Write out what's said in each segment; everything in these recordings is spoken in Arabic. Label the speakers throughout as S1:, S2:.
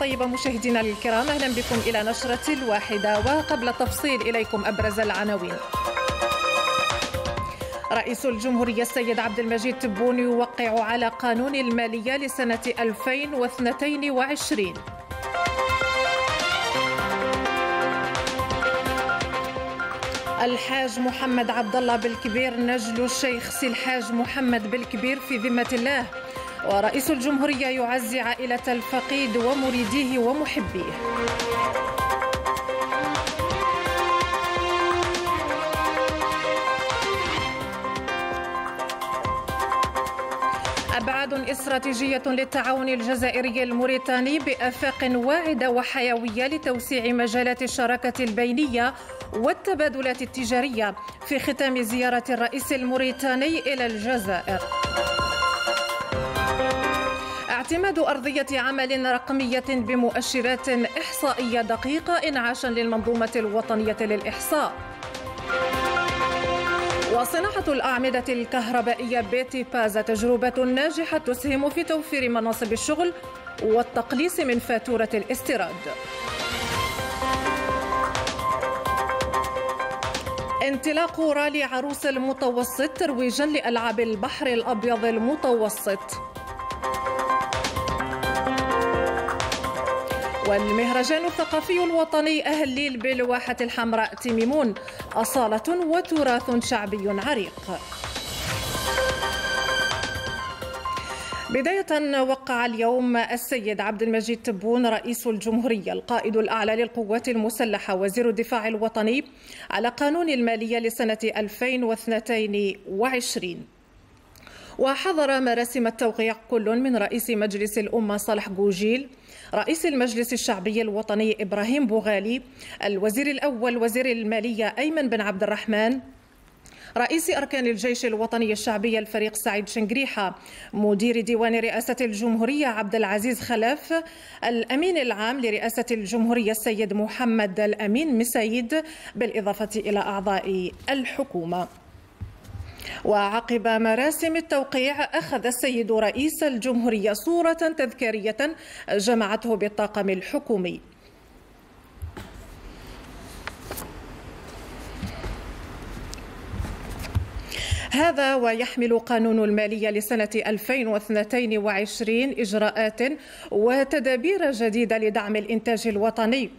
S1: طيبة مشاهدينا الكرام أهلا بكم إلى نشرة الواحدة وقبل التفصيل إليكم أبرز العناوين. رئيس الجمهورية السيد عبد المجيد تبون يوقع على قانون المالية لسنة 2022 الحاج محمد عبد الله بالكبير نجل الشيخ سي الحاج محمد بالكبير في ذمة الله. ورئيس الجمهورية يعزي عائلة الفقيد ومريديه ومحبيه أبعاد استراتيجية للتعاون الجزائري الموريتاني بآفاق واعدة وحيوية لتوسيع مجالات الشراكة البينية والتبادلات التجارية في ختام زيارة الرئيس الموريتاني إلى الجزائر. اعتماد أرضية عمل رقمية بمؤشرات إحصائية دقيقة إنعاشا للمنظومة الوطنية للإحصاء. وصناعة الأعمدة الكهربائية بيتي بازا تجربة ناجحة تسهم في توفير مناصب الشغل والتقليص من فاتورة الاستيراد. انطلاق رالي عروس المتوسط ترويجا لألعاب البحر الأبيض المتوسط. والمهرجان الثقافي الوطني أهليل بالواحة الحمراء تيميمون أصالة وتراث شعبي عريق. بداية وقع اليوم السيد عبد المجيد تبون رئيس الجمهورية القائد الأعلى للقوات المسلحة وزير الدفاع الوطني على قانون المالية لسنة 2022 وحضر مراسم التوقيع كل من رئيس مجلس الأمة صالح جوجيل رئيس المجلس الشعبي الوطني إبراهيم بوغالي الوزير الأول وزير المالية أيمن بن عبد الرحمن رئيس أركان الجيش الوطني الشعبي الفريق سعيد شنقريحة مدير ديوان رئاسة الجمهورية عبد العزيز خلاف الأمين العام لرئاسة الجمهورية السيد محمد الأمين مسيد بالإضافة إلى أعضاء الحكومة. وعقب مراسم التوقيع أخذ السيد رئيس الجمهورية صورة تذكارية جمعته بالطاقم الحكومي. هذا ويحمل قانون المالية لسنة 2022 إجراءات وتدابير جديدة لدعم الإنتاج الوطني.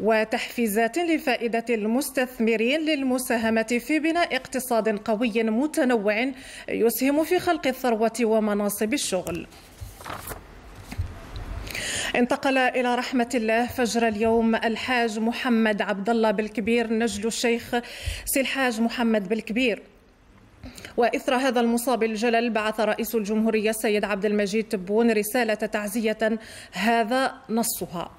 S1: وتحفيزات لفائدة المستثمرين للمساهمة في بناء اقتصاد قوي متنوع يسهم في خلق الثروة ومناصب الشغل. انتقل إلى رحمة الله فجر اليوم الحاج محمد عبد الله بالكبير نجل الشيخ سي الحاج محمد بالكبير وإثر هذا المصاب الجلل بعث رئيس الجمهورية السيد عبد المجيد تبون رسالة تعزية هذا نصها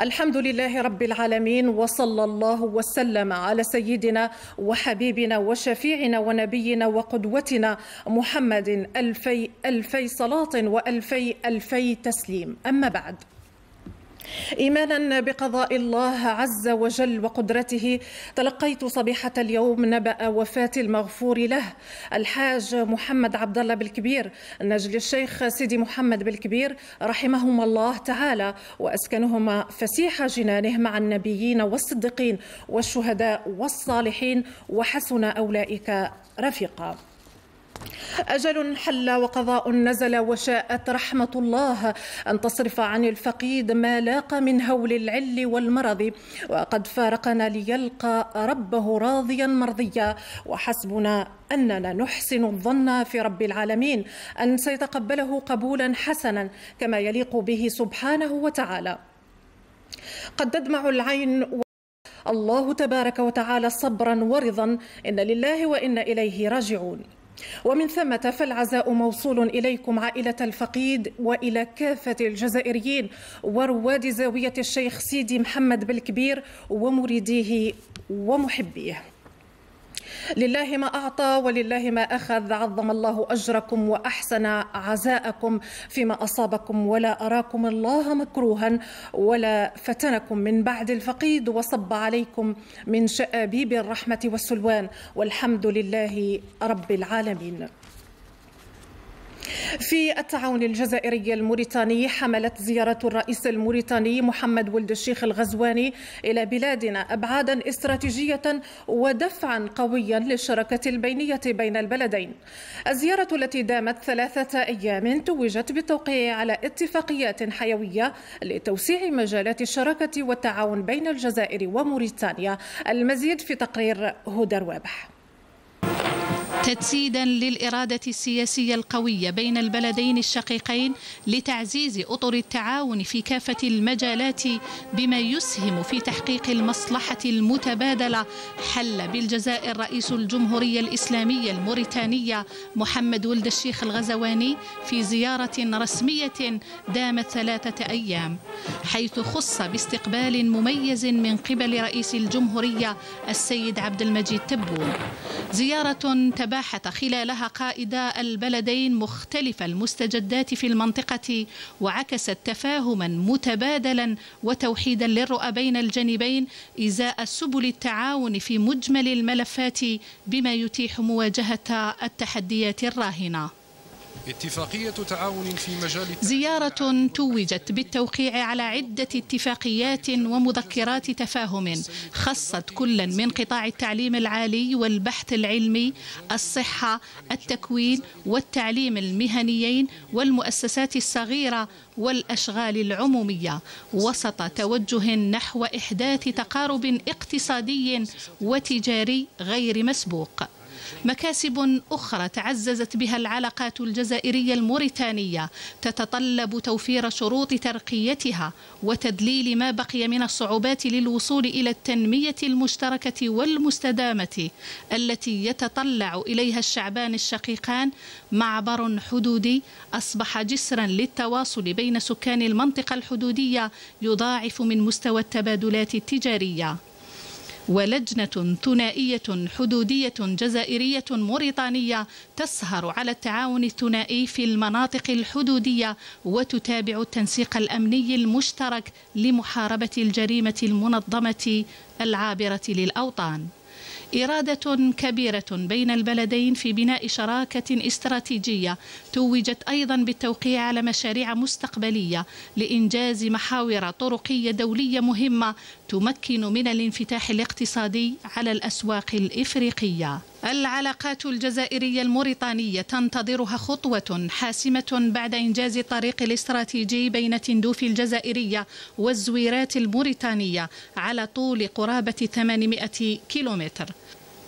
S1: الحمد لله رب العالمين وصلى الله وسلم على سيدنا وحبيبنا وشفيعنا ونبينا وقدوتنا محمد ألفي ألفي صلاة وألفي ألفي تسليم. أما بعد. إيمانا بقضاء الله عز وجل وقدرته تلقيت صبيحة اليوم نبأ وفاة المغفور له الحاج محمد عبد الله بالكبير نجل الشيخ سيدي محمد بالكبير رحمهما الله تعالى واسكنهما فسيح جنانه مع النبيين والصديقين والشهداء والصالحين وحسن أولئك رفيقا. أجل حل وقضاء نزل وشاءت رحمة الله. أن تصرف عن الفقيد ما لاق من هول العل والمرض. وقد فارقنا ليلقى ربه راضيا مرضيا. وحسبنا أننا نحسن الظن في رب العالمين. أن سيتقبله قبولا حسنا كما يليق به سبحانه وتعالى. قد تدمع العين الله تبارك وتعالى صبرا ورضا. إن لله وإن إليه راجعون. ومن ثمة فالعزاء موصول إليكم عائلة الفقيد وإلى كافة الجزائريين ورواد زاوية الشيخ سيدي محمد بالكبير ومريديه ومحبيه. لله ما أعطى ولله ما أخذ عظم الله أجركم وأحسن عزاءكم فيما أصابكم ولا أراكم الله مكروها ولا فتنكم من بعد الفقيد وصب عليكم من شآبيب الرحمة والسلوان والحمد لله رب العالمين. في التعاون الجزائري الموريتاني حملت زيارة الرئيس الموريتاني محمد ولد الشيخ الغزواني إلى بلادنا أبعادا استراتيجية ودفعا قويا للشراكة البينية بين البلدين. الزيارة التي دامت ثلاثة أيام توجت بالتوقيع على اتفاقيات حيوية لتوسيع مجالات الشراكة والتعاون بين الجزائر وموريتانيا. المزيد في تقرير هدى روابح
S2: تجسيدا للإرادة السياسية القوية بين البلدين الشقيقين لتعزيز أطر التعاون في كافة المجالات بما يسهم في تحقيق المصلحة المتبادلة. حل بالجزائر رئيس الجمهورية الإسلامية الموريتانية محمد ولد الشيخ الغزواني في زيارة رسمية دامت ثلاثة أيام حيث خص باستقبال مميز من قبل رئيس الجمهورية السيد عبد المجيد تبون. زيارة تباحث خلالها قائدا البلدين مختلف المستجدات في المنطقة وعكست تفاهما متبادلا وتوحيدا للرؤى بين الجانبين إزاء سبل التعاون في مجمل الملفات بما يتيح مواجهة التحديات الراهنة. اتفاقية تعاون في مجال زيارة توجت بالتوقيع على عدة اتفاقيات ومذكرات تفاهم خصت كل من قطاع التعليم العالي والبحث العلمي الصحة التكوين والتعليم المهنيين والمؤسسات الصغيرة والأشغال العمومية. وسط توجه نحو إحداث تقارب اقتصادي وتجاري غير مسبوق. مكاسب أخرى تعززت بها العلاقات الجزائرية الموريتانية تتطلب توفير شروط ترقيتها وتدليل ما بقي من الصعوبات للوصول إلى التنمية المشتركة والمستدامة التي يتطلع إليها الشعبان الشقيقان. معبر حدودي أصبح جسرا للتواصل بين سكان المنطقة الحدودية يضاعف من مستوى التبادلات التجارية. ولجنة ثنائية حدودية جزائرية موريتانية تسهر على التعاون الثنائي في المناطق الحدودية وتتابع التنسيق الأمني المشترك لمحاربة الجريمة المنظمة العابرة للأوطان. إرادة كبيرة بين البلدين في بناء شراكة استراتيجية توجت أيضا بالتوقيع على مشاريع مستقبلية لإنجاز محاور طرقية دولية مهمة تمكن من الانفتاح الاقتصادي على الأسواق الإفريقية. العلاقات الجزائرية الموريتانية تنتظرها خطوة حاسمة بعد إنجاز الطريق الاستراتيجي بين تندوف الجزائرية والزويرات الموريتانية على طول قرابة 800 كيلومتر.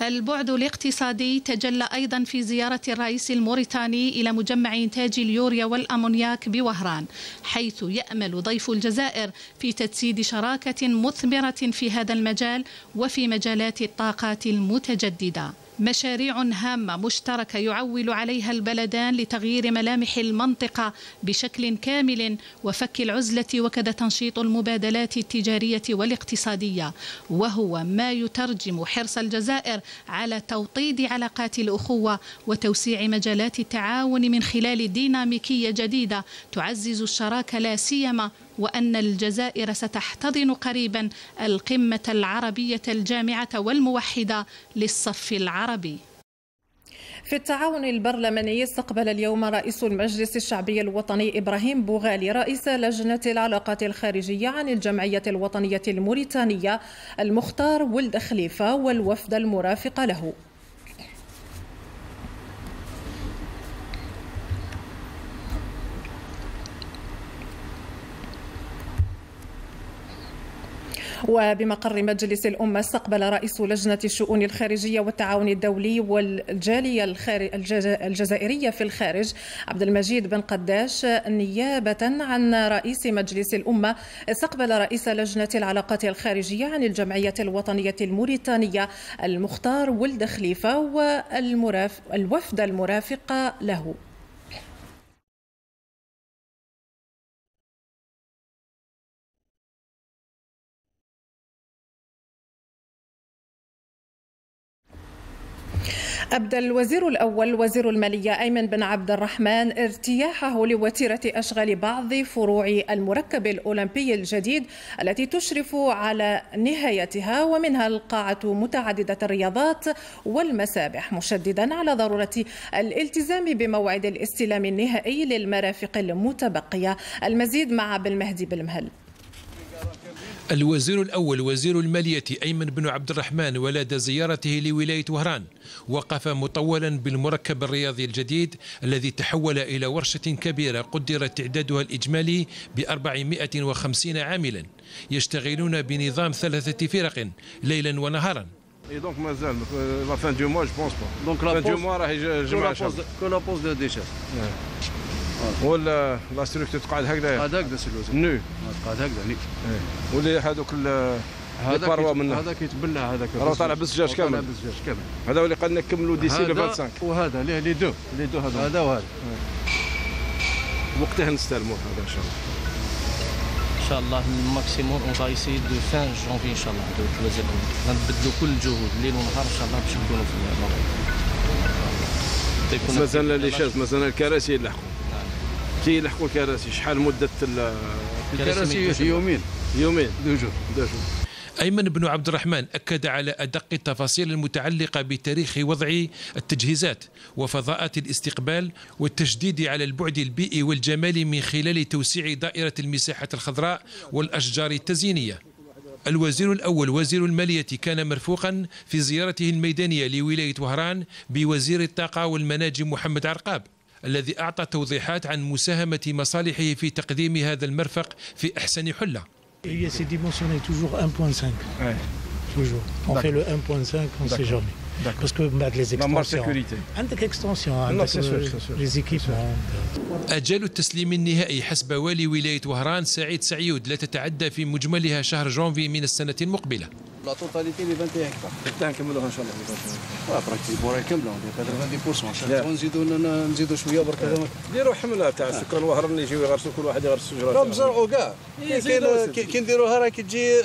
S2: البعد الاقتصادي تجلى أيضا في زيارة الرئيس الموريتاني إلى مجمع إنتاج اليوريا والأمونياك بوهران حيث يأمل ضيف الجزائر في تجسيد شراكة مثمرة في هذا المجال وفي مجالات الطاقات المتجددة. مشاريع هامة مشتركة يعول عليها البلدان لتغيير ملامح المنطقة بشكل كامل وفك العزلة وكذا تنشيط المبادلات التجارية والاقتصادية. وهو ما يترجم حرص الجزائر على توطيد علاقات الأخوة وتوسيع مجالات التعاون من خلال ديناميكية جديدة تعزز الشراكة لا سيما وأن الجزائر ستحتضن قريبا القمة العربية الجامعة والموحدة للصف العربي.
S1: في التعاون البرلماني استقبل اليوم رئيس المجلس الشعبي الوطني إبراهيم بوغالي رئيس لجنة العلاقات الخارجية عن الجمعية الوطنية الموريتانية المختار ولد خليفة والوفد المرافق له. وبمقر مجلس الأمة استقبل رئيس لجنة الشؤون الخارجية والتعاون الدولي والجالية الجزائرية في الخارج عبد المجيد بن قداش نيابة عن رئيس مجلس الأمة استقبل رئيس لجنة العلاقات الخارجية عن الجمعية الوطنية الموريتانية المختار ولد خليفة والوفد المرافق له. أبدى الوزير الأول وزير المالية أيمن بن عبد الرحمن ارتياحه لوتيرة أشغال بعض فروع المركب الأولمبي الجديد التي تشرف على نهايتها ومنها القاعة متعددة الرياضات والمسابح مشددا على ضرورة الالتزام بموعد الاستلام النهائي للمرافق المتبقية. المزيد مع بالمهدي بالمهل.
S3: الوزير الأول وزير المالية أيمن بن عبد الرحمن ولد زيارته لولاية وهران وقف مطولا بالمركب الرياضي الجديد الذي تحول إلى ورشة كبيرة قدر تعدادها الإجمالي ب 450 عاملا يشتغلون بنظام ثلاثة فرق ليلا ونهارا
S4: Et donc مازال la fin du mois je pense pas. Donc la fin du mois
S5: que la pose des chaises.
S4: ولا la structure تقعد هكذا؟
S5: قاعد هكذا سي الوزير
S4: non
S5: قاعد هكذا ني
S4: واللي هذوك هذاك
S5: هذا كيتبلع هذاك
S4: راه طالع بالزجاج كامل.
S5: طالع بالزجاج كامل.
S4: هذا هو اللي قلنا نكملوا d'ici le 25
S5: وهذا ليه les deux.
S4: les deux هذا؟
S5: هذا وهذا.
S4: وقتها نستلموا هذا إن شاء الله.
S6: إن شاء الله ال maximum on va ici du vingt janvier إن شاء الله. الوزير غنبدلوا كل الجهود ليل ونهار إن شاء الله باش نكونوا في الموعد
S4: مازال les chaises مازال الكراسي يلحقوا. كي يلحقوا الكراسي. شحال مدة
S5: الكراسي يومين.
S4: يومين.
S5: deux jours.
S4: deux jours.
S3: أيمن بن عبد الرحمن أكد على أدق التفاصيل المتعلقة بتاريخ وضع التجهيزات وفضاءات الاستقبال والتشديد على البعد البيئي والجمالي من خلال توسيع دائرة المساحة الخضراء والأشجار التزيينية. الوزير الأول وزير المالية كان مرفوقا في زيارته الميدانية لولاية وهران بوزير الطاقة والمناجم محمد عرقاب. الذي أعطى توضيحات عن مساهمة مصالحه في تقديم هذا المرفق في أحسن حلة.
S7: هي c'est dimensionné toujours 1.5 toujours un Parce que bah, les extensions. عندك extension, عندك les équipements.
S3: أجال التسليم النهائي حسب والي ولاية وهران سعيد سعيود لا تتعدى في مجملها شهر جونفي من السنة المقبلة.
S5: la totalité les 21 هكتار
S4: حتى نكملوها إن شاء الله.
S5: واه pratiquement راهي كامله قادر 90% نزيدوا نزيدوا شوية برك.
S4: ديروا حمله تاع سكان وهران يجيو يغرسوا كل واحد يغرس شجرة.
S5: راهم زرعوا كاع كي نديروها راه كي تجي.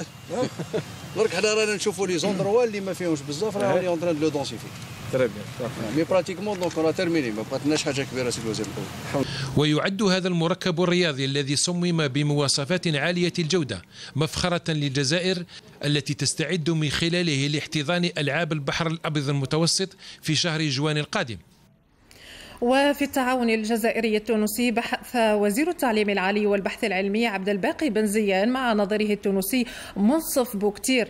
S5: درك حنا رانا نشوفوا les endroits اللي ما فيهمش بزاف راه en train de densifier
S4: très bien
S5: mais pratiquement donc راه terminé ما بقاتناش حاجة كبيره سي الوزير الأول
S3: ويعد هذا المركب الرياضي الذي صمم بمواصفات عالية الجودة مفخرة للجزائر التي تستعد من خلاله لاحتضان ألعاب البحر الأبيض المتوسط في شهر جوان القادم.
S1: وفي التعاون الجزائري التونسي بحث وزير التعليم العالي والبحث العلمي عبد الباقي بن زيان مع نظيره التونسي منصف بوكتير.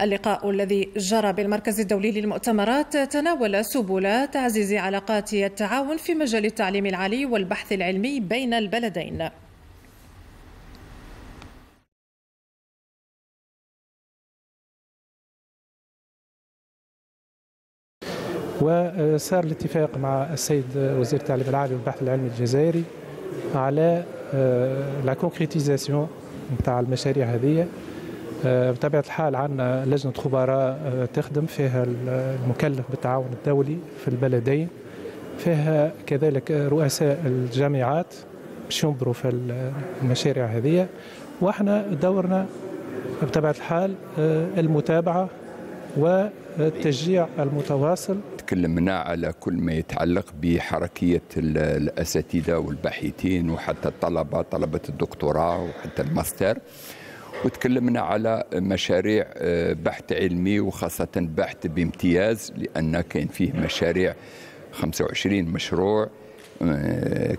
S1: اللقاء الذي جرى بالمركز الدولي للمؤتمرات تناول سبل تعزيز علاقات التعاون في مجال التعليم العالي والبحث العلمي بين البلدين.
S8: وصار الاتفاق مع السيد وزير التعليم العالي والبحث العلمي الجزائري على la concrétisation نتاع المشاريع هذه. بطبيعة الحال عندنا لجنة خبراء تخدم فيها المكلف بالتعاون الدولي في البلدين. فيها كذلك رؤساء الجامعات باش ينظروا في المشاريع هذه. وإحنا دورنا بطبيعة الحال المتابعة والتشجيع المتواصل
S9: تكلمنا على كل ما يتعلق بحركية الأساتذة والباحثين وحتى الطلبة طلبة الدكتوراه وحتى الماستر. وتكلمنا على مشاريع بحث علمي وخاصة بحث بامتياز لأن كان فيه مشاريع 25 مشروع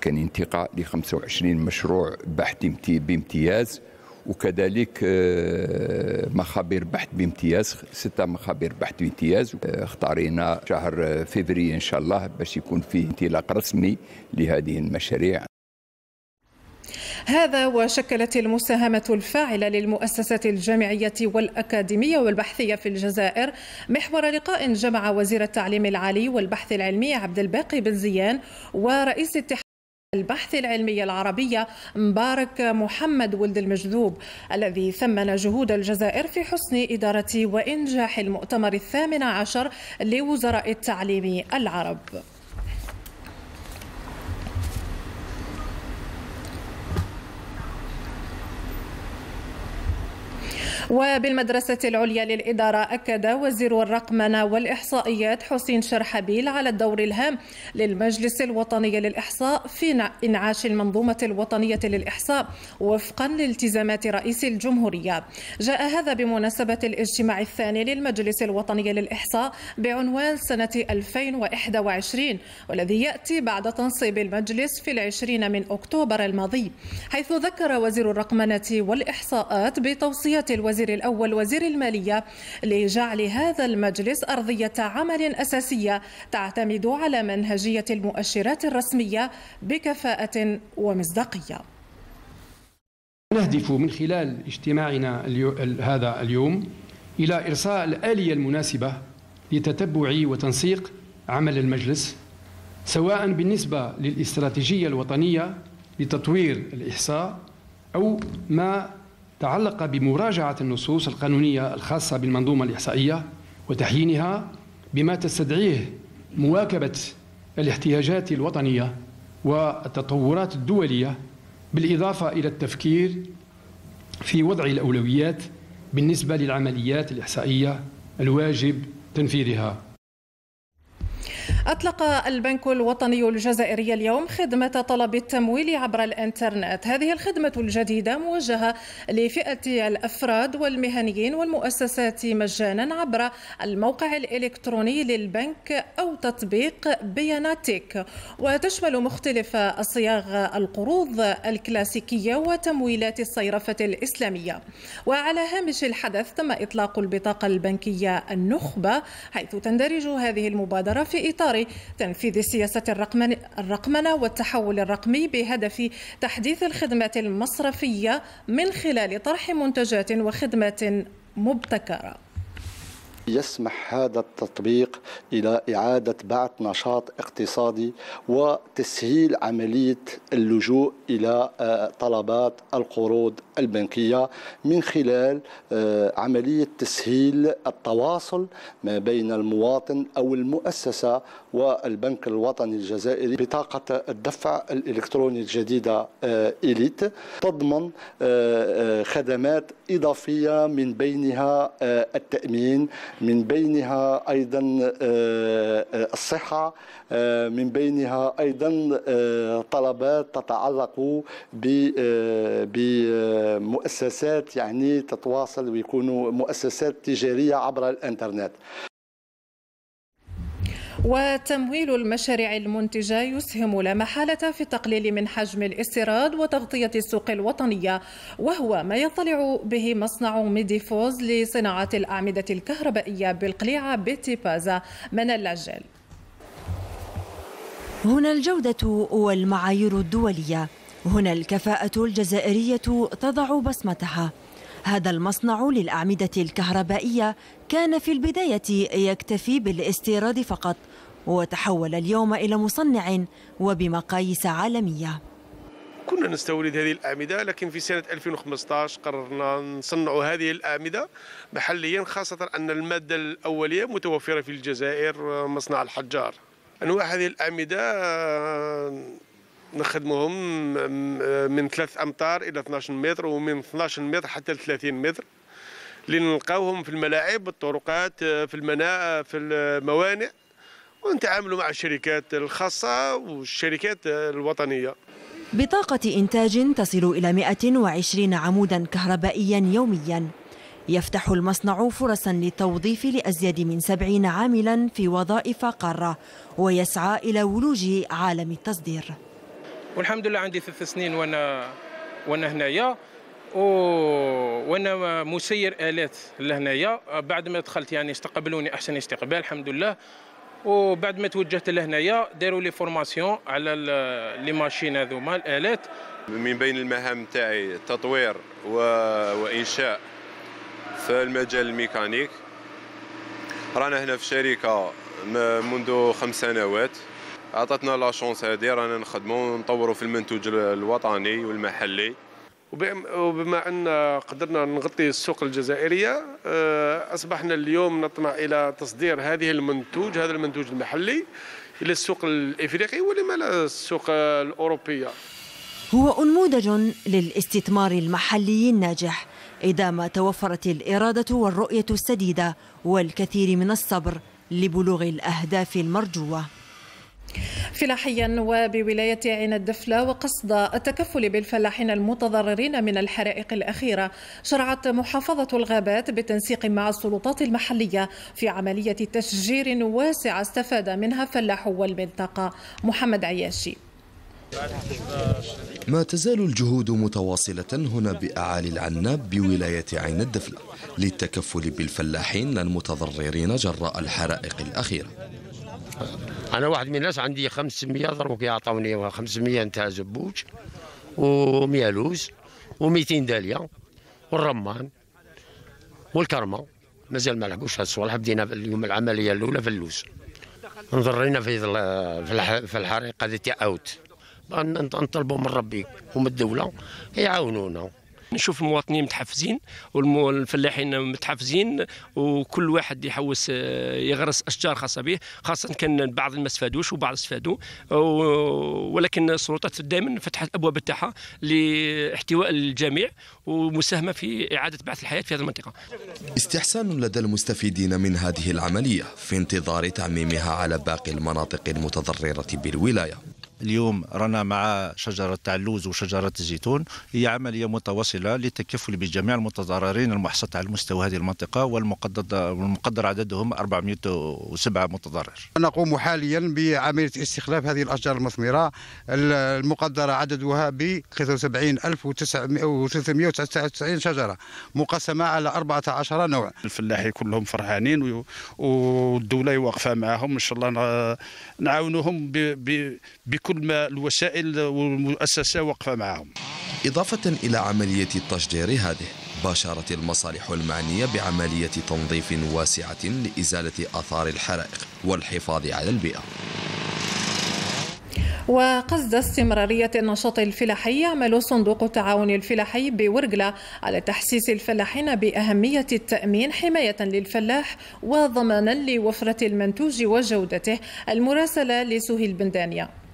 S9: كان انتقاء ل 25 مشروع بحث بامتياز. وكذلك مخابر بحث بامتياز ستة مخابر بحث بامتياز. اختارينا شهر فبراير إن شاء الله باش يكون فيه انطلاق رسمي لهذه المشاريع.
S1: هذا وشكلت المساهمة الفاعلة للمؤسسات الجامعية والأكاديمية والبحثية في الجزائر محور لقاء جمع وزير التعليم العالي والبحث العلمي عبد الباقي بن زيان ورئيس اتحاد البحث العلمي العربية مبارك محمد ولد المجذوب الذي ثمن جهود الجزائر في حسن إدارة وإنجاح المؤتمر الثامن عشر لوزراء التعليم العرب. وبالمدرسة العليا للإدارة أكد وزير الرقمنة والإحصائيات حسين شرحبيل على الدور الهام للمجلس الوطني للإحصاء في إنعاش المنظومة الوطنية للإحصاء وفقا لالتزامات رئيس الجمهورية. جاء هذا بمناسبة الاجتماع الثاني للمجلس الوطني للإحصاء بعنوان سنة 2021 والذي يأتي بعد تنصيب المجلس في العشرين من أكتوبر الماضي حيث ذكر وزير الرقمنة والإحصاءات بتوصيات الوزير الأول وزير المالية لجعل هذا المجلس أرضية عمل أساسية تعتمد على منهجية المؤشرات الرسمية بكفاءة ومصداقية.
S10: نهدف من خلال اجتماعنا هذا اليوم إلى إرساء الآلية المناسبة لتتبع وتنسيق عمل المجلس سواء بالنسبة للاستراتيجية الوطنية لتطوير الإحصاء أو ما تعلق بمراجعة النصوص القانونية الخاصة بالمنظومة الإحصائية وتحيينها بما تستدعيه مواكبة الاحتياجات الوطنية والتطورات الدولية بالإضافة إلى التفكير في وضع الأولويات بالنسبة للعمليات الإحصائية الواجب تنفيذها.
S1: أطلق البنك الوطني الجزائري اليوم خدمة طلب التمويل عبر الإنترنت. هذه الخدمة الجديدة موجهة لفئة الأفراد والمهنيين والمؤسسات مجانا عبر الموقع الإلكتروني للبنك أو تطبيق بياناتيك. وتشمل مختلف صياغ القروض الكلاسيكية وتمويلات الصيرفة الإسلامية. وعلى هامش الحدث تم إطلاق البطاقة البنكية النخبة حيث تندرج هذه المبادرة في إطار تنفيذ سياسة الرقمنة والتحول الرقمي بهدف تحديث الخدمات المصرفية من خلال طرح منتجات وخدمات مبتكرة.
S11: يسمح هذا التطبيق إلى إعادة بعث نشاط اقتصادي وتسهيل عملية اللجوء إلى آه، طلبات القروض البنكية من خلال آه، عملية تسهيل التواصل ما بين المواطن أو المؤسسة والبنك الوطني الجزائري بطاقة الدفع الإلكتروني الجديدة آه، إليت تضمن خدمات إضافية من بينها التأمين من بينها أيضا آه، آه، الصحة آه، من بينها أيضا طلبات تتعلق بمؤسسات يعني تتواصل ويكونوا مؤسسات تجارية عبر الإنترنت.
S1: وتمويل المشاريع المنتجة يسهم لا محالة في التقليل من حجم الاستيراد وتغطية السوق الوطنية وهو ما يطلع به مصنع ميديفوز لصناعة الأعمدة الكهربائية بالقليعة بيتي بازا من العجال
S12: هنا الجودة والمعايير الدولية. هنا الكفاءة الجزائرية تضع بصمتها. هذا المصنع للأعمدة الكهربائية كان في البداية يكتفي بالاستيراد فقط وتحول اليوم إلى مصنع وبمقاييس عالمية.
S13: كنا نستورد هذه الأعمدة لكن في سنة 2015 قررنا نصنع هذه الأعمدة محليا خاصة أن المادة الأولية متوفرة في الجزائر مصنع الحجار. أنواع هذه الأعمدة نخدمهم من 3 أمتار إلى 12 متر ومن 12 متر حتى 30 متر لنلقاوهم في الملاعب الطرقات في المناء في الموانئ ونتعاملوا مع الشركات الخاصة والشركات الوطنية.
S12: بطاقة إنتاج تصل إلى 120 عمودا كهربائيا يوميا. يفتح المصنع فرصا للتوظيف لأزيد من 70 عاملا في وظائف قارة ويسعى إلى ولوج عالم التصدير.
S14: والحمد لله عندي ثلاث سنين وأنا وأنا هنايا. وأنا مسير آلات لهنايا. بعد ما دخلت يعني استقبلوني أحسن استقبال الحمد لله. وبعد ما توجهت لهنايا داروا لي فورماسيون على لي ماشين هذوما الالات
S15: من بين المهام تاعي تطوير و... وإنشاء في المجال الميكانيك. رانا هنا في شركة منذ خمس سنوات. عطتنا لا شونس هذه رانا نخدموا ونطوروا في المنتوج الوطني والمحلي.
S13: وبما أن قدرنا نغطي السوق الجزائرية آه، أصبحنا اليوم نطمع إلى تصدير هذه المنتوج هذا المنتوج المحلي إلى السوق الإفريقي ولما لا السوق الأوروبية.
S12: هو أنموذج للاستثمار المحلي الناجح إذا ما توفرت الإرادة والرؤية السديدة والكثير من الصبر لبلوغ الأهداف المرجوة.
S1: فلاحيا وبولاية عين الدفلة وقصد التكفل بالفلاحين المتضررين من الحرائق الأخيرة شرعت محافظة الغابات بالتنسيق مع السلطات المحلية في عملية تشجير واسعة استفاد منها فلاحو المنطقة محمد عياشي.
S16: ما تزال الجهود متواصلة هنا بأعالي العناب بولاية عين الدفلة للتكفل بالفلاحين المتضررين جراء الحرائق الأخيرة.
S17: أنا واحد من الناس عندي 500 ضربوا يعطوني 500 نتاع زبوج و100 لوز و200 داليه والرمان والكرمة. مازال ما لحقوش هاد الصوالح بدينا اليوم العملية الأولى في اللوز. نضرينا في في الحريقة هذه أوت. نطلبوا من ربي. ومن الدولة يعاونونا.
S18: نشوف المواطنين متحفزين والفلاحين متحفزين وكل واحد يحوس آه، يغرس أشجار خاصة به خاصة كان بعض ما استفادوش وبعض استفادوا ولكن السلطات دائما فتحت الأبواب تاعها لاحتواء الجميع ومساهمة في إعادة بعث الحياة في هذه المنطقة.
S16: استحسان لدى المستفيدين من هذه العملية في انتظار تعميمها على باقي المناطق المتضررة بالولاية.
S19: اليوم رانا مع شجرة اللوز وشجرة الزيتون. هي عملية متواصلة للتكفل بجميع المتضررين المحصة على مستوى هذه المنطقة والمقدر المقدر عددهم 407 متضرر.
S20: نقوم حاليا بعملية استخلاف هذه الأشجار المثمرة. المقدرة عددها ب 73399 شجرة مقسمة على 14 نوع.
S21: الفلاحين كلهم فرحانين والدولة واقفة معهم. إن شاء الله نعاونهم بكل كل ما الوسائل والمؤسسة واقفة معهم
S16: إضافة إلى عملية التشجير هذه باشرت المصالح المعنية بعملية تنظيف واسعة لإزالة آثار الحرائق والحفاظ على البيئة.
S1: وقصد استمرارية النشاط الفلاحي يعمل صندوق التعاون الفلاحي بورقلة على تحسيس الفلاحين بأهمية التأمين حماية للفلاح وضمانا لوفرة المنتوج وجودته المراسلة لسهيل بندانيا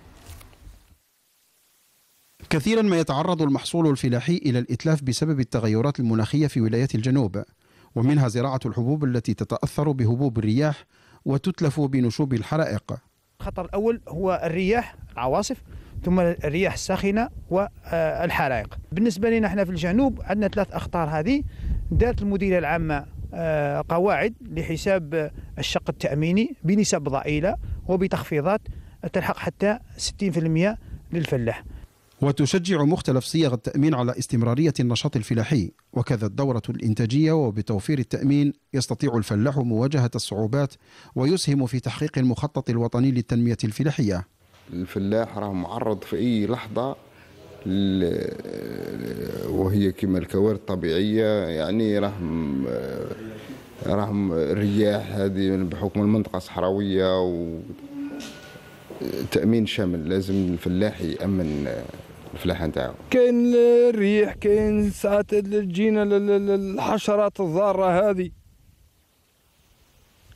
S22: كثيرا ما يتعرض المحصول الفلاحي إلى الإتلاف بسبب التغيرات المناخية في ولايات الجنوب ومنها زراعة الحبوب التي تتأثر بهبوب الرياح وتتلف بنشوب الحرائق.
S23: الخطر الأول هو الرياح العواصف ثم الرياح الساخنة والحرائق بالنسبة لنا إحنا في الجنوب عندنا ثلاث أخطار هذه. دارت المديرية العامة آه، قواعد لحساب الشق التأميني بنسب ضئيلة وبتخفيضات تلحق حتى 60% للفلاح.
S22: وتشجع مختلف صيغ التأمين على استمرارية النشاط الفلاحي. وكذا الدورة الإنتاجية وبتوفير التأمين يستطيع الفلاح مواجهة الصعوبات ويسهم في تحقيق المخطط الوطني للتنمية الفلاحية.
S24: الفلاح راه معرض في أي لحظة وهي كما الكوارث الطبيعية يعني راه راهم الرياح هذه بحكم المنطقة الصحراوية و تأمين شامل لازم الفلاح يأمن الفلاحة نتاعو.
S25: كاين الريح كاين ساعات تجينا الحشرات الضاره هذه.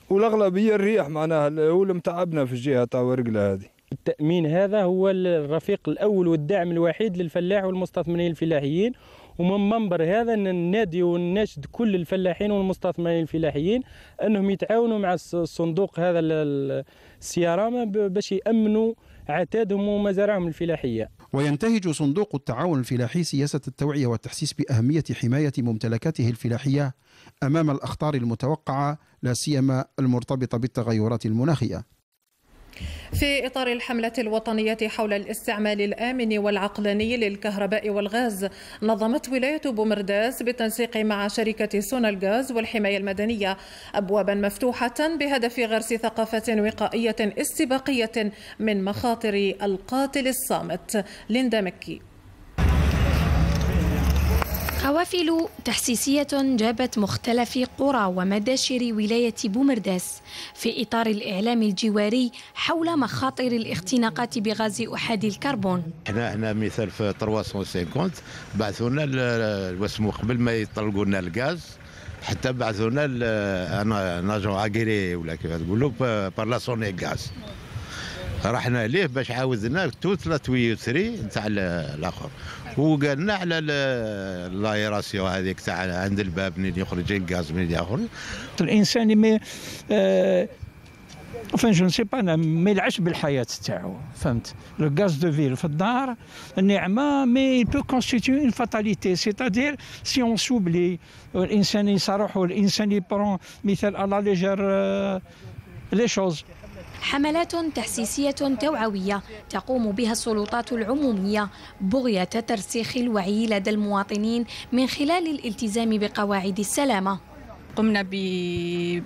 S25: والاغلبيه الريح معناها هو اللي متعبنا في الجهة تاع ورقلة هذه.
S26: التأمين هذا هو الرفيق الأول والداعم الوحيد للفلاح والمستثمرين الفلاحيين. ومن منبر هذا ننادي ونناشد كل الفلاحين والمستثمرين الفلاحيين أنهم يتعاونوا مع الصندوق هذا السيارامه باش يأمنوا عتادهم ومزارعهم الفلاحية.
S22: وينتهج صندوق التعاون الفلاحي سياسة التوعية والتحسيس بأهمية حماية ممتلكاته الفلاحية أمام الأخطار المتوقعة لا سيما المرتبطة بالتغيرات المناخية.
S1: في إطار الحملة الوطنية حول الاستعمال الآمن والعقلاني للكهرباء والغاز نظمت ولاية بومرداس بالتنسيق مع شركة سونا الغاز والحماية المدنية أبوابا مفتوحة بهدف غرس ثقافة وقائية استباقية من مخاطر القاتل الصامت. ليندا مكي.
S27: قوافل تحسيسية جابت مختلف قرى ومداشر ولاية بومرداس في إطار الإعلام الجواري حول مخاطر الاختناقات بغاز أحاد الكربون.
S28: إحنا هنا مثال في 350 بعثوا لنا الوسمو قبل ما يطلقوا لنا الغاز حتى بعثوا لنا أنا ناجون اغيري ولا كيف تقولوا بار لا سوني غاز رحنا ليه باش عاوزنا تو ثلاث ويسري نتاع الآخر. وقالنا على l'aération هذيك تاع عند الباب منين يخرج الغاز منين يخرج.
S29: الإنسان ما آه je ne sais pas ما يلعبش بالحياة تاعو فهمت؟ le gaz de ville في الدار النعمة mais peut constituer une fatalité c'est-à-dire si on oublie الإنسان يصرح والإنسان ي prend مثال à la légère les choses.
S27: حملات تحسيسية توعوية تقوم بها السلطات العمومية بغية ترسيخ الوعي لدى المواطنين من خلال الالتزام بقواعد السلامة.
S30: قمنا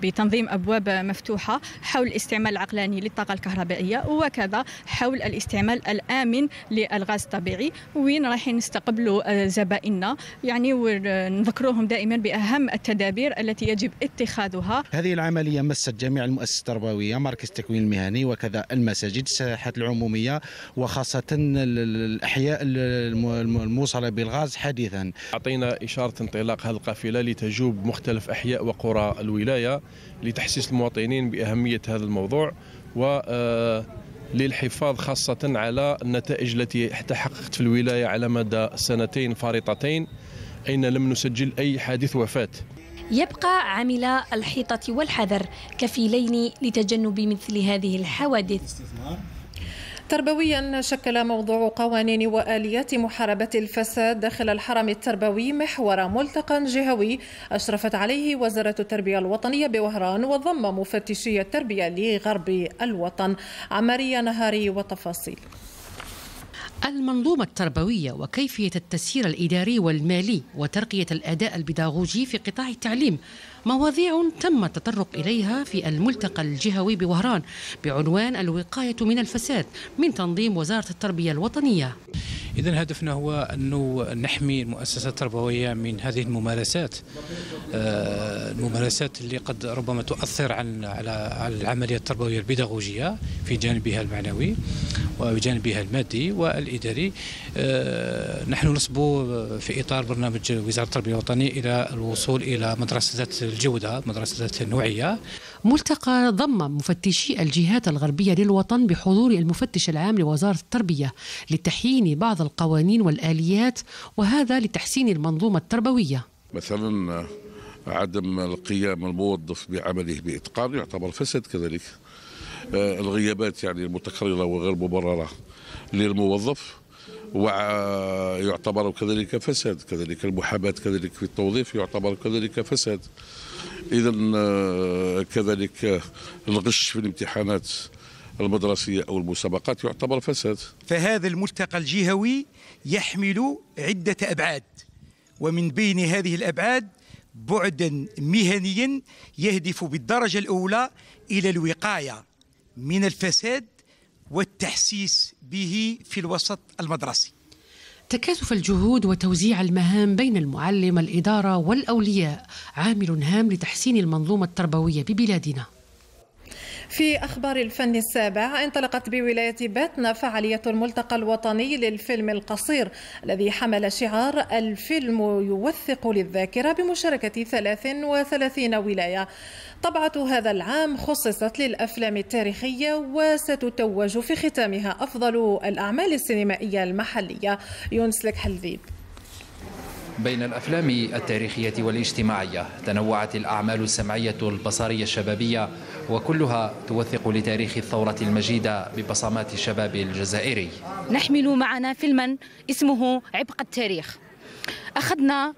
S30: بتنظيم أبواب مفتوحة حول الاستعمال العقلاني للطاقة الكهربائية وكذا حول الاستعمال الآمن للغاز الطبيعي. وين رايحين نستقبلوا زبائننا؟ يعني ونذكروهم دائما بأهم التدابير التي يجب اتخاذها.
S31: هذه العملية مست جميع المؤسسات التربوية مركز التكوين المهني وكذا المساجد الساحات العمومية وخاصة الأحياء الموصلة بالغاز حديثا.
S32: أعطينا إشارة انطلاق هذه القافلة لتجوب مختلف أحياء وقرى الولاية لتحسيس المواطنين بأهمية هذا الموضوع و للحفاظ خاصة على النتائج التي تحققت في الولاية على مدى سنتين فارطتين أين لم نسجل أي حادث وفاة.
S27: يبقى عامل الحيطة والحذر كفيلين لتجنب مثل هذه الحوادث.
S1: تربويا شكل موضوع قوانين وآليات محاربة الفساد داخل الحرم التربوي محور ملتقى جهوي أشرفت عليه وزارة التربية الوطنية بوهران وضم مفتشي التربية لغرب الوطن. عمريه نهاري وتفاصيل.
S26: المنظومة التربوية وكيفية التسيير الإداري والمالي وترقية الأداء البداغوجي في قطاع التعليم مواضيع تم التطرق إليها في الملتقى الجهوي بوهران بعنوان الوقاية من الفساد من تنظيم وزارة التربية الوطنية.
S25: إذا هدفنا هو أنه نحمي المؤسسات التربوية من هذه الممارسات. آه، الممارسات اللي قد ربما تؤثر على على العملية التربوية البيداغوجية في جانبها المعنوي وجانبها المادي والإداري. آه، نحن نصب في إطار برنامج وزارة التربية الوطنية إلى الوصول إلى مدرسة الجودة مدرسة النوعية
S26: ملتقى ضم مفتشي الجهات الغربية للوطن بحضور المفتش العام لوزارة التربية لتحيين بعض القوانين والآليات وهذا لتحسين المنظومة التربوية.
S24: مثلا عدم القيام الموظف بعمله بإتقان يعتبر فساد كذلك. آه، الغيابات يعني المتكررة وغير مبررة للموظف ويعتبر كذلك فساد كذلك المحاباة كذلك في التوظيف يعتبر كذلك فساد. إذا آه، كذلك الغش في الامتحانات المدرسية أو المسابقات يعتبر فساد.
S33: فهذا الملتقى الجهوي يحمل عدة أبعاد ومن بين هذه الأبعاد بعدا مهنيا يهدف بالدرجة الأولى إلى الوقاية من الفساد والتحسيس به في الوسط المدرسي.
S26: تكاتف الجهود وتوزيع المهام بين المعلم الإدارة والأولياء. عامل هام لتحسين المنظومة التربوية ببلادنا.
S1: في أخبار الفن السابع انطلقت بولاية باتنا فعالية الملتقى الوطني للفيلم القصير الذي حمل شعار الفيلم يوثق للذاكرة بمشاركة 33 ولاية. طبعة هذا العام خصصت للأفلام التاريخية وستتوج في ختامها أفضل الأعمال السينمائية المحلية. يونس لك حلذيب
S34: بين الأفلام التاريخية والاجتماعية تنوعت الأعمال السمعية البصرية الشبابية وكلها توثق لتاريخ الثورة المجيدة ببصمات الشباب الجزائري.
S35: نحمل معنا فيلما اسمه عبق التاريخ. أخذنا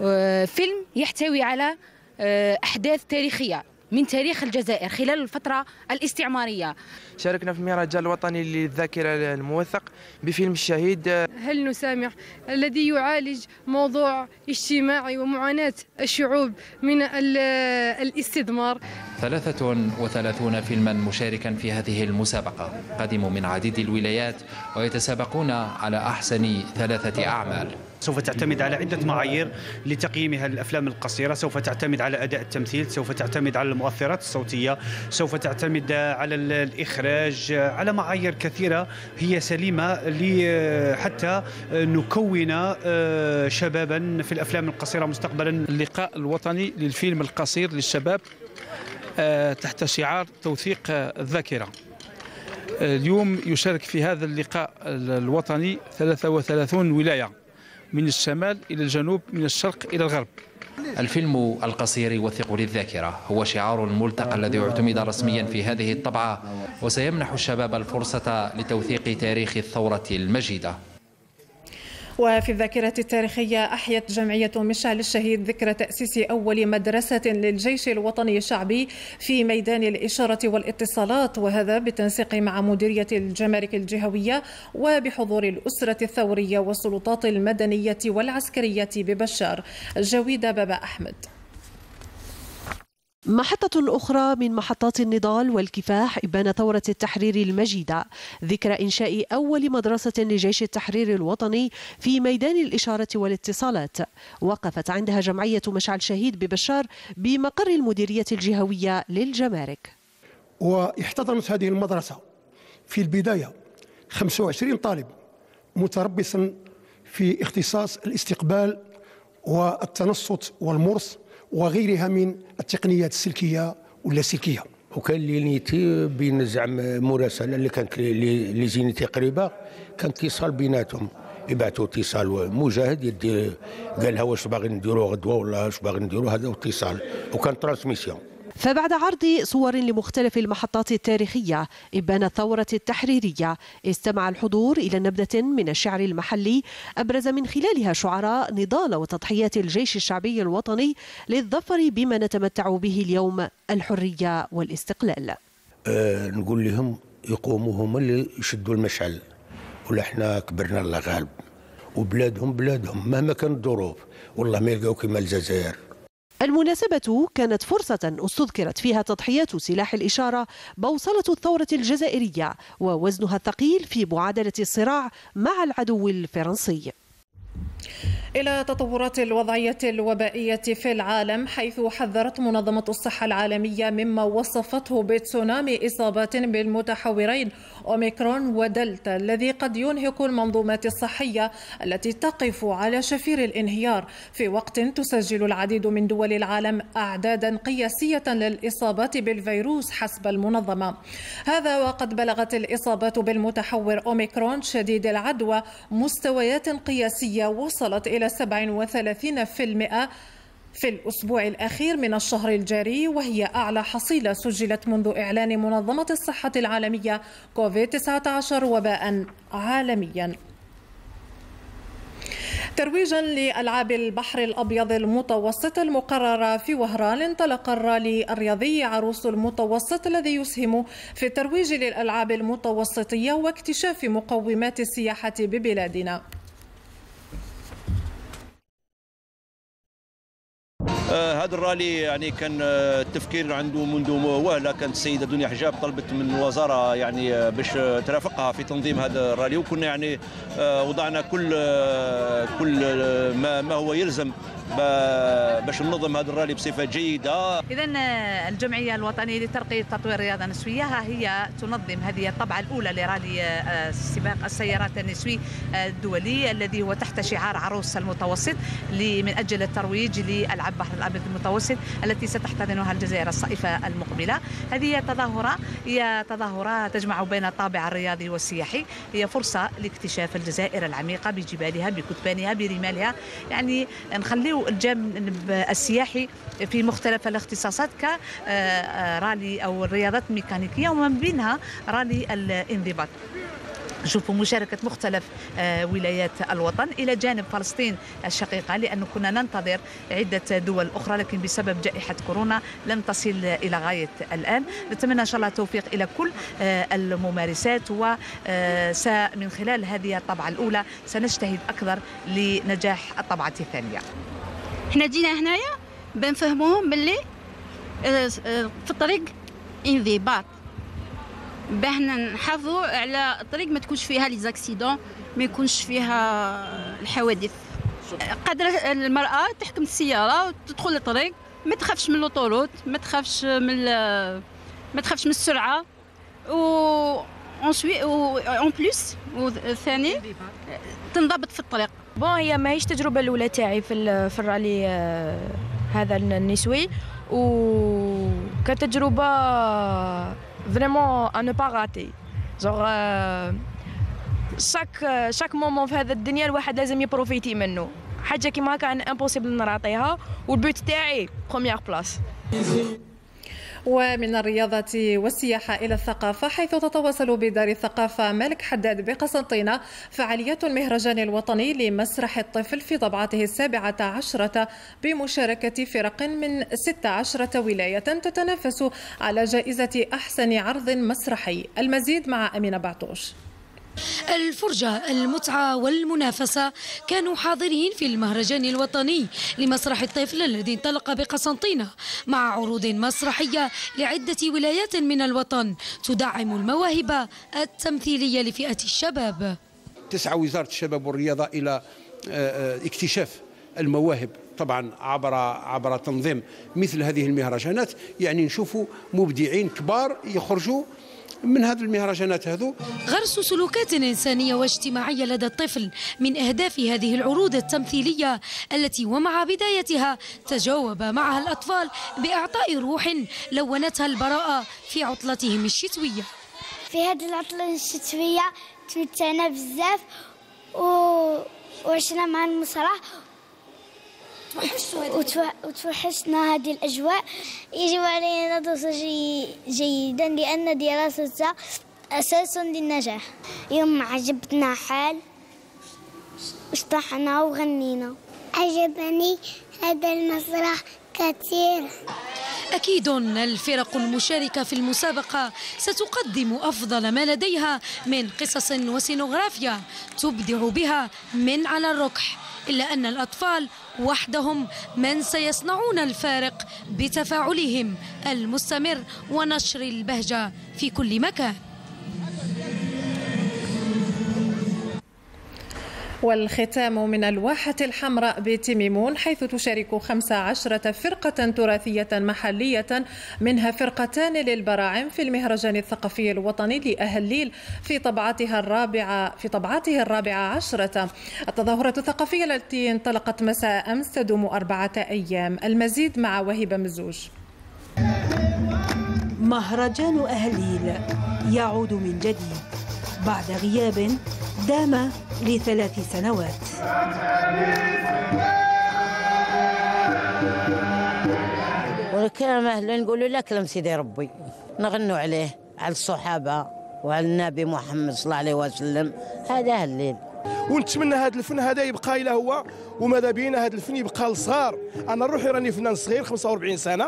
S35: آه، فيلم يحتوي على آه، أحداث تاريخية من تاريخ الجزائر خلال الفترة الاستعمارية.
S36: شاركنا في المهرجان الوطني للذاكرة الموثق بفيلم الشهيد
S37: هل نسامح الذي يعالج موضوع اجتماعي ومعاناة الشعوب من الاستثمار
S34: 33 فيلما مشاركا في هذه المسابقة قدموا من عديد الولايات ويتسابقون على أحسن ثلاثة أعمال.
S38: سوف تعتمد على عدة معايير لتقييمها الأفلام القصيرة سوف تعتمد على أداء التمثيل سوف تعتمد على المؤثرات الصوتية سوف تعتمد على الإخراج على معايير كثيرة هي سليمة حتى نكون آه، شبابا في الأفلام القصيرة مستقبلا.
S25: اللقاء الوطني للفيلم القصير للشباب آه، تحت شعار توثيق الذاكرة.
S39: اليوم يشارك في هذا اللقاء الوطني 33 ولاية. من الشمال إلى الجنوب من الشرق إلى الغرب.
S34: الفيلم القصير يوثق للذاكرة هو شعار الملتقى الذي اعتمد رسميا في هذه الطبعة وسيمنح الشباب الفرصة لتوثيق تاريخ الثورة المجيدة.
S1: وفي الذاكرة التاريخية أحيت جمعية مشعل الشهيد ذكرى تأسيس أول مدرسة للجيش الوطني الشعبي في ميدان الإشارة والاتصالات وهذا بالتنسيق مع مديرية الجمارك الجهوية وبحضور الأسرة الثورية والسلطات المدنية والعسكرية ببشار. جويدة بابا أحمد.
S36: محطة أخرى من محطات النضال والكفاح إبان ثورة التحرير المجيدة ذكرى إنشاء أول مدرسة لجيش التحرير الوطني في ميدان الإشارة والاتصالات. وقفت عندها جمعية مشعل شهيد ببشار بمقر المديرية الجهوية للجمارك.
S40: واحتضنت هذه المدرسة في البداية 25 طالب متربصا في اختصاص الاستقبال والتنصت والمرص وغيرها من التقنيات السلكية واللاسلكيه
S41: وكان اللي نيتي بين زعما مراسلة اللي كانت لي زينيتي قريبة كان اتصال بيناتهم. يبعثوا اتصال. مجاهد يدي قال لها واش باغي نديروا غدوة ولا واش باغي نديروا هذا اتصال. وكان ترانسميسيون.
S36: فبعد عرض صور لمختلف المحطات التاريخية إبان الثورة التحريرية استمع الحضور إلى نبذة من الشعر المحلي أبرز من خلالها شعراء نضال وتضحيات الجيش الشعبي الوطني للظفر بما نتمتع به اليوم الحرية والاستقلال.
S41: أه نقول لهم يقوموا هم اللي يشدوا المشعل ولا إحنا كبرنا الله غالب وبلادهم بلادهم مهما كانت الظروف والله ما يلقاو كما الجزائر.
S36: المناسبة كانت فرصة استذكرت فيها تضحيات سلاح الإشارة بوصلة الثورة الجزائرية ووزنها الثقيل في معادلة الصراع مع العدو الفرنسي.
S1: إلى تطورات الوضعية الوبائية في العالم حيث حذرت منظمة الصحة العالمية مما وصفته بتسونامي إصابات بالمتحورين أوميكرون ودلتا الذي قد ينهك المنظومات الصحية التي تقف على شفير الانهيار. في وقت تسجل العديد من دول العالم أعدادا قياسية للإصابات بالفيروس حسب المنظمة. هذا وقد بلغت الإصابات بالمتحور أوميكرون شديد العدوى مستويات قياسية وصلت إلى 37% في الأسبوع الأخير من الشهر الجاري وهي أعلى حصيلة سجلت منذ إعلان منظمة الصحة العالمية كوفيد-19 وباء عالميا. ترويجا لألعاب البحر الأبيض المتوسط المقررة في وهران انطلق الرالي الرياضي عروس المتوسط الذي يسهم في الترويج للألعاب المتوسطية واكتشاف مقومات السياحة ببلادنا.
S42: هذا الرالي يعني كان آه التفكير عنده منذ وهله كانت السيدة دنيا حجاب طلبت من الوزارة يعني آه باش ترافقها في تنظيم هذا الرالي وكنا يعني آه، وضعنا كل آه، كل آه، ما, ما هو يلزم باش ننظم هذا الرالي بصفة جيدة.
S31: اذا الجمعية الوطنية لترقية تطوير الرياضة النسوية ها هي تنظم هذه الطبعة الأولى لرالي سباق السيارات النسوي الدولي الذي هو تحت شعار عروس المتوسط من أجل الترويج لألعاب بحر الابيض المتوسط التي ستحتضنها الجزائر الصيفة المقبلة. هذه تظاهرة هي تظاهرة تجمع بين الطابع الرياضي والسياحي، هي فرصة لاكتشاف الجزائر العميقة بجبالها بكتبانها برمالها، يعني نخليو الجانب السياحي في مختلف الاختصاصات كرالي أو الرياضات الميكانيكيه ومن بينها رالي الانضباط. نشوفوا مشاركة مختلف ولايات الوطن إلى جانب فلسطين الشقيقة لأنه كنا ننتظر عدة دول أخرى لكن بسبب جائحة كورونا لم تصل إلى غاية الآن. نتمنى إن شاء الله التوفيق إلى كل الممارسات ومن خلال هذه الطبعة الأولى سنجتهد أكثر لنجاح الطبعة الثانية.
S30: إحنا جينا هنايا بنفهموهم باللي في الطريق انضباط باه نحافظوا على الطريق ما تكونش فيها لي زاكسيدون ما يكونش فيها الحوادث. قادرة المرأة تحكم السيارة وتدخل للطريق ما تخافش من l'autoroute ما تخافش من ما تخافش من السرعة. و ensuite en plus وثاني تنضبط في الطريق.
S43: bon هي ماهيش التجربة الأولى تاعي في في الرالي هذا النسوي. و كتجربة vraiment à ne pas rater
S36: زوغ chaque chaque moment في هذا الدنيا الواحد لازم ي profiter منه. حاجة كيما هكا أنا impossible نعطيها وال but تاعي première place
S1: ومن الرياضة والسياحة إلى الثقافة حيث تتواصل بدار الثقافة ملك حداد بقسنطينة فعاليات المهرجان الوطني لمسرح الطفل في طبعته السابعة عشرة بمشاركة فرق من 16 ولاية تتنافس على جائزة أحسن عرض مسرحي. المزيد مع أمينة بعطوش.
S44: الفرجة المتعة والمنافسة كانوا حاضرين في المهرجان الوطني لمسرح الطفل الذي انطلق بقسنطينة مع عروض مسرحية لعدة ولايات من الوطن تدعم المواهب التمثيلية لفئة الشباب.
S21: تسعى وزارة الشباب والرياضة إلى آه، آه، اكتشاف المواهب طبعا عبر عبر تنظيم مثل هذه المهرجانات. يعني نشوفوا مبدعين كبار يخرجوا من هذه المهرجانات هذو
S44: غرس سلوكات إنسانية واجتماعية لدى الطفل من أهداف هذه العروض التمثيلية التي ومع بدايتها تجاوب معها الأطفال بإعطاء روح لونتها البراءة في عطلتهم الشتوية.
S45: في هذه العطلة الشتوية تمتعنا بزاف و... وعشنا مع المسرح وتوحشنا هذه الأجواء. يجب علينا ندرس جي... جيدا لأن دراستها أساس للنجاح. يوم عجبتنا حال اشطحنا وغنينا. عجبني هذا المسرح كثير.
S44: أكيد الفرق المشاركة في المسابقة ستقدم أفضل ما لديها من قصص وسينوغرافيا تبدع بها من على الركح. إلا أن الأطفال وحدهم من سيصنعون الفارق بتفاعلهم المستمر ونشر البهجة في كل مكان.
S1: والختام من الواحة الحمراء بتميمون حيث تشارك 15 فرقة تراثية محلية منها فرقتان للبراعم في المهرجان الثقافي الوطني لأهليل في طبعتها الرابعة في طبعته الرابعة عشرة. التظاهرة الثقافية التي انطلقت مساء أمس تدوم أربعة أيام. المزيد مع وهبة مزوج.
S24: مهرجان أهليل يعود من جديد بعد غياب دام لثلاث سنوات.
S31: والكلام أهلا نقولوا لا كلام سيدي ربي. نغنوا عليه على الصحابة وعلى النبي محمد صلى الله عليه وسلم. هذا الليل.
S46: ونتمنى هذا الفن هذا يبقى إلى هو وماذا بينا هذا الفن يبقى للصغار أنا روحي راني فنان صغير 45 سنة.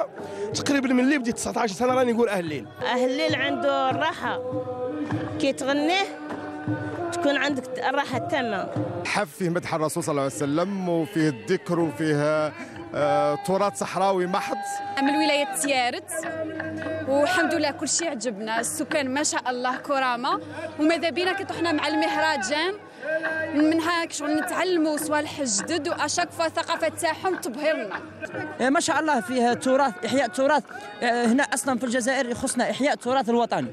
S46: تقريبا من اللي بديت 19 سنة راني نقول أهل الليل.
S47: أهل الليل عنده الراحة. كي تغنيه تكون عندك الراحه التامه
S20: حف فيه مدح الرسول صلى الله عليه وسلم وفيه الذكر وفيه آه تراث صحراوي محض.
S48: من ولاية تيارت والحمد لله كل شيء عجبنا. السكان ما شاء الله كرامة. وماذا بينا كي طحنا مع المهرجان؟ منها شغل نتعلموا صوالح جدد واشاك فوا الثقافه تاعهم تبهرنا.
S49: إيه، ما شاء الله فيه تراث إحياء تراث. آه، هنا أصلا في الجزائر يخصنا إحياء التراث الوطني.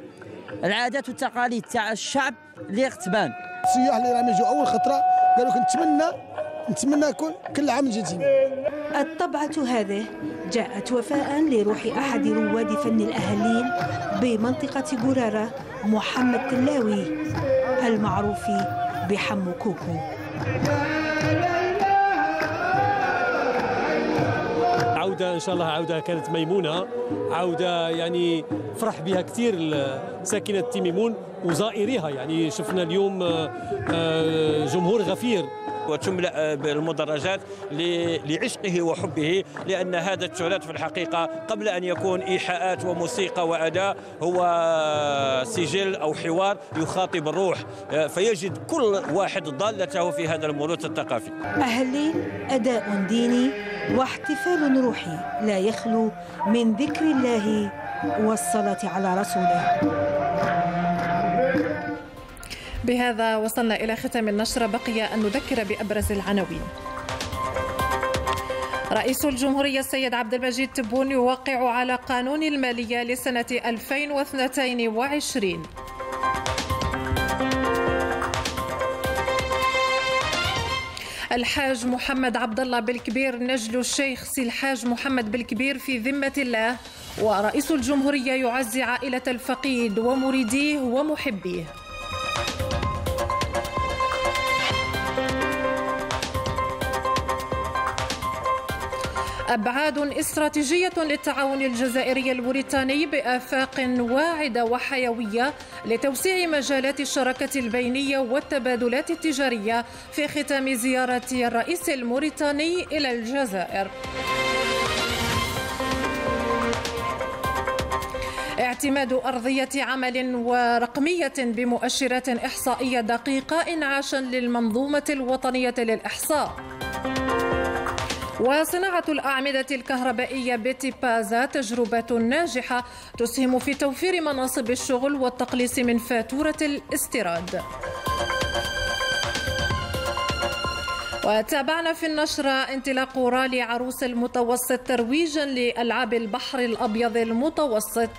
S49: العادات والتقاليد تاع الشعب اللي تبان
S46: السياح اللي راهم يجوا أول خطرة قالوا لك نتمنى نتمنى يكون كل عام جديد
S24: الطبعة هذه جاءت وفاء لروح أحد رواد فن الأهاليل بمنطقة قرارة محمد تلاوي المعروف بحمو كوكو
S32: عودة إن شاء الله عودة كانت ميمونة. عودة يعني فرح بها كثير ساكنة تيميمون وزائريها. يعني شفنا اليوم آه، آه، جمهور غفير.
S42: وتملأ بالمدرجات لعشقه وحبه لأن هذا التراث في الحقيقة قبل أن يكون إيحاءات وموسيقى وأداء هو سجل أو حوار يخاطب الروح. فيجد كل واحد ضالته في هذا الموروث الثقافي.
S24: أهلين أداء ديني واحتفال روحي لا يخلو من ذكر الله والصلاة على رسوله.
S1: بهذا وصلنا إلى ختام النشرة بقي أن نذكر بأبرز العناوين. رئيس الجمهورية السيد عبد المجيد تبون يوقع على قانون المالية لسنة 2022 الحاج محمد عبد الله بالكبير نجل الشيخ سي الحاج محمد بالكبير في ذمة الله. ورئيس الجمهورية يعزي عائلة الفقيد ومريديه ومحبيه. أبعاد استراتيجية للتعاون الجزائري الموريتاني بآفاق واعدة وحيوية لتوسيع مجالات الشراكة البينية والتبادلات التجارية في ختام زيارة الرئيس الموريتاني إلى الجزائر. اعتماد أرضية عمل ورقمية بمؤشرات إحصائية دقيقة إنعاشا للمنظومة الوطنية للإحصاء. وصناعة الأعمدة الكهربائية بيتي بازا تجربة ناجحة تسهم في توفير مناصب الشغل والتقليص من فاتورة الاستيراد. وتابعنا في النشرة انطلاق رالي عروس المتوسط ترويجا لألعاب البحر الأبيض المتوسط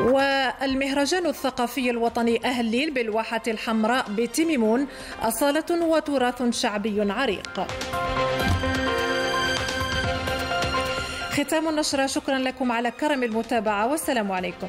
S1: والمهرجان الثقافي الوطني أهليل بالواحة الحمراء بتيميمون أصالة وتراث شعبي عريق. ختام النشرة شكرا لكم على كرم المتابعة والسلام عليكم.